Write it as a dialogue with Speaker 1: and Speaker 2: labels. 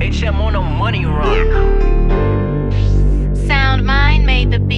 Speaker 1: HM on a money run.
Speaker 2: Sound Mind made the beat.